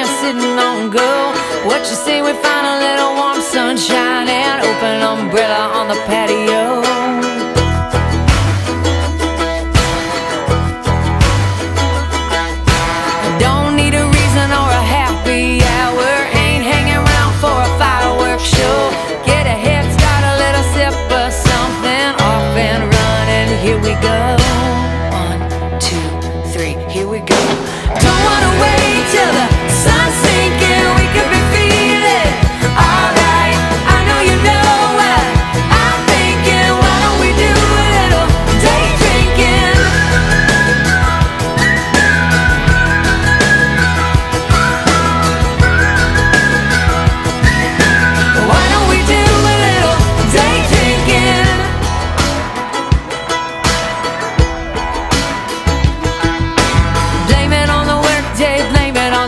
I'm sitting on go. What you say we find a little warm sunshine and open umbrella on the patio.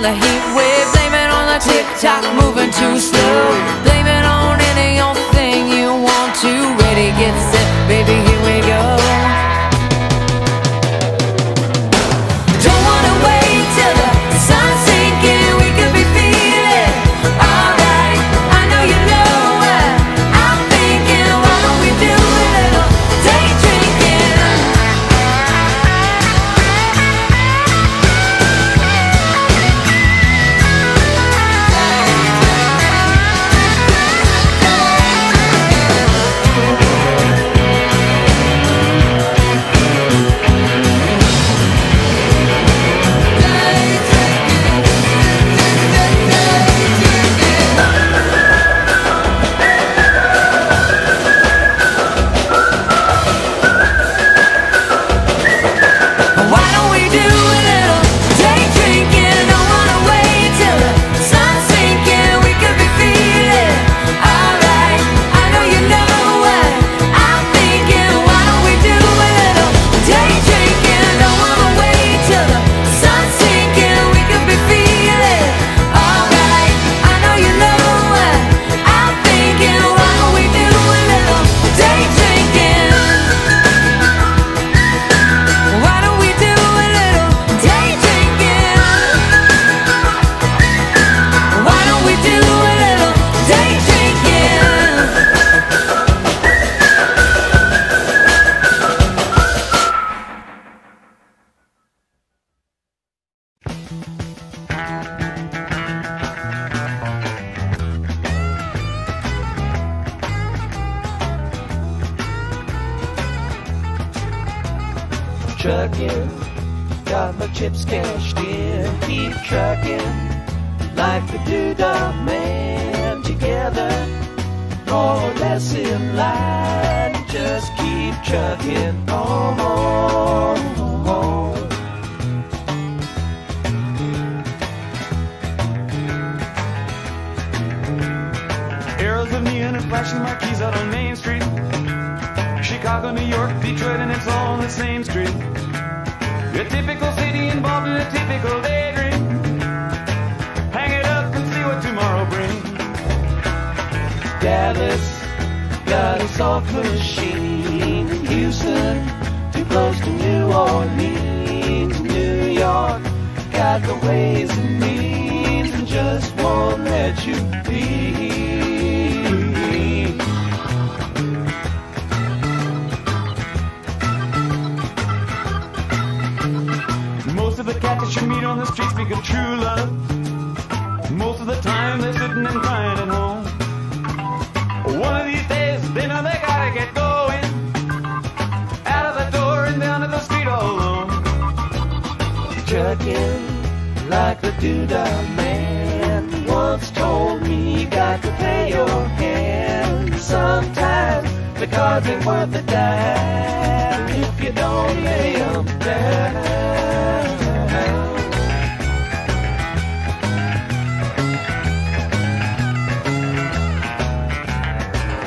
the heat wave, blame it on the tick tock, moving too slow. trucking. Got my chips cashed in. Keep trucking. Like the Duda man together. More or less in line. Just keep trucking on. Oh, on. Oh, oh. Arrows of neon and flashing marquees out on Main Street. Chicago, New York, Detroit, and it's all on the same street. York machine in Houston too close to New Orleans. New York got the ways and means and just won't let you be. again, like the Duda man once told me. You got to play your hand sometimes. The cards ain't worth a dime if you don't lay 'em down.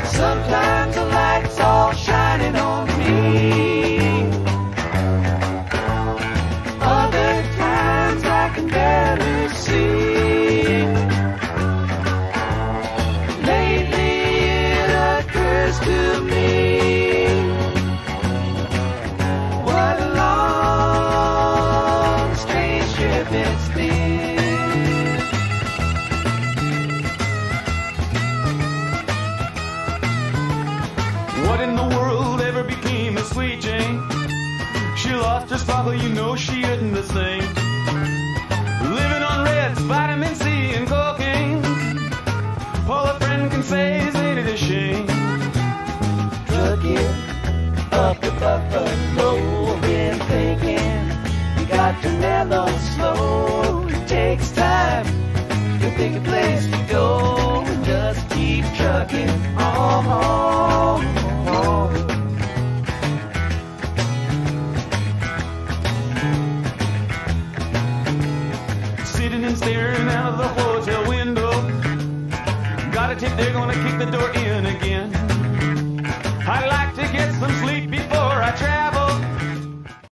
Sometimes the lights all shining on What in the world ever became of Sweet Jane? She lost her father, you know she didn't the. Living on reds, vitamin C, and cocaine. All a friend can say sitting staring out of the hotel window. Got a tip, they're gonna kick the door in again. I'd like to get some sleep before I travel.